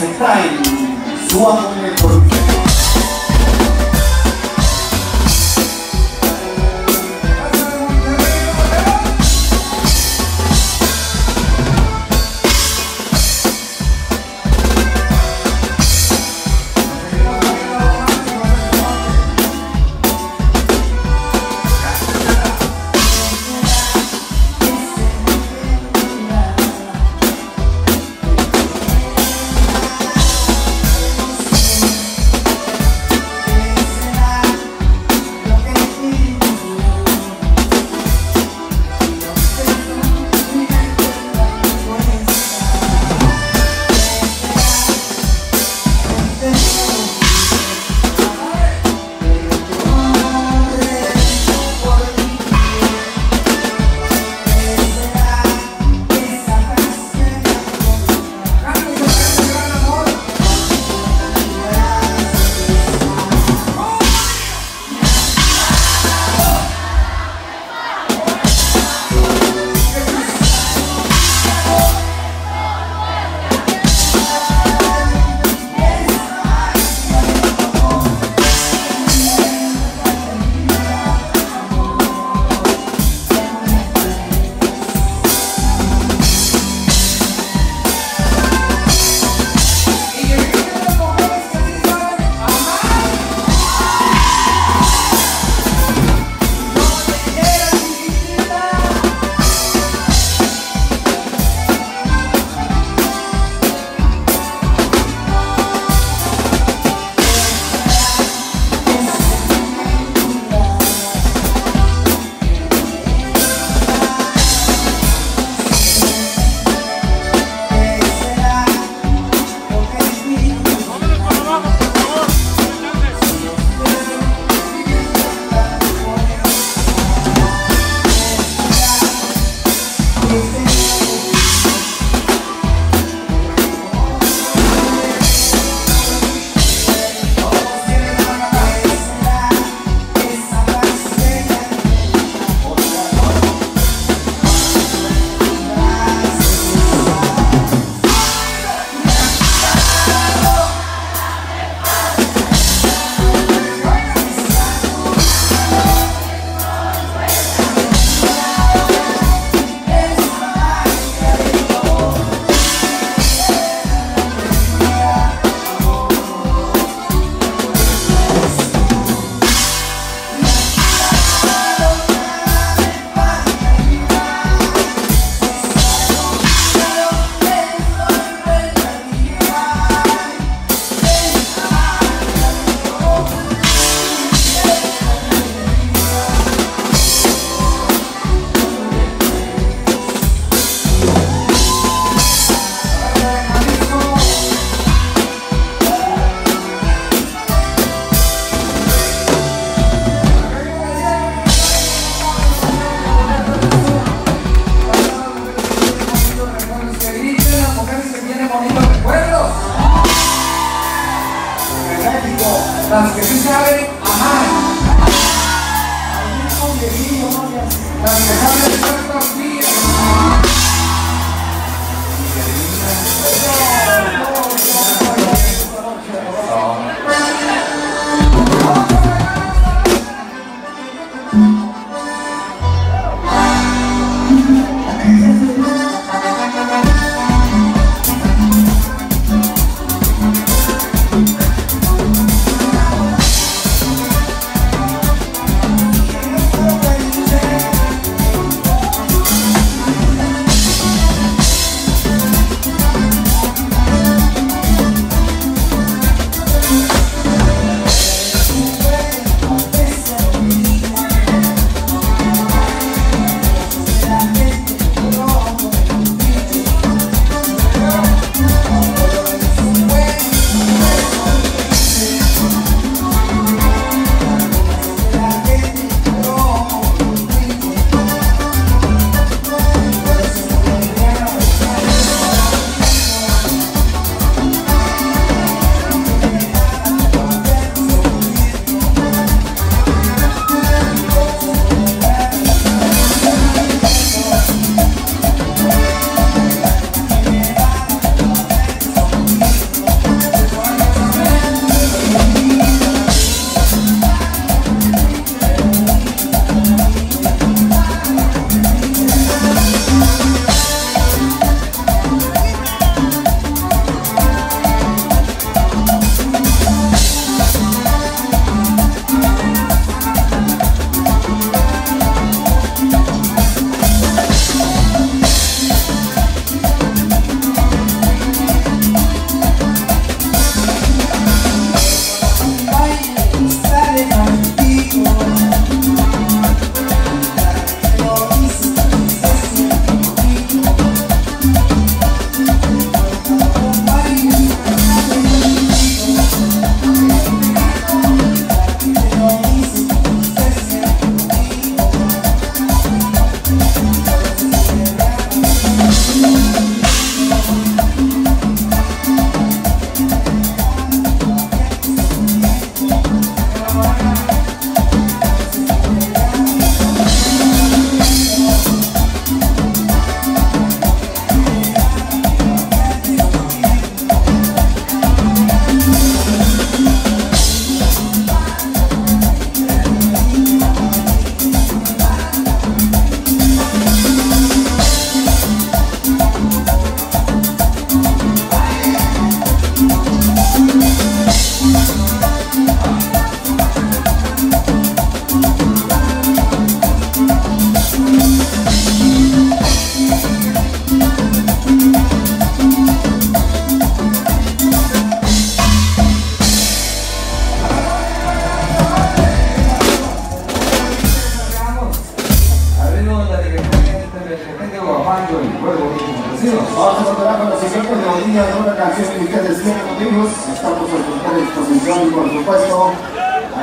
se caen, su for por México, las que sí saben amar. Las que saben estar tranquilas.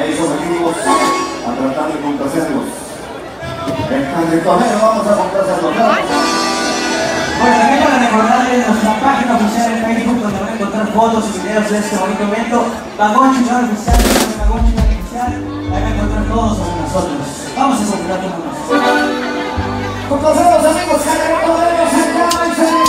A esos amigos a tratar de complacerlos. En el torneo vamos a complacerlos. Bueno, también para recordarles nuestra página oficial en Facebook donde van a encontrar fotos y videos de este bonito evento. Vagón Chingón Oficial, Vagón Chingón Oficial, van a encontrar todos sobre nosotros. Vamos a celebrar con nosotros. Amigos, Carlos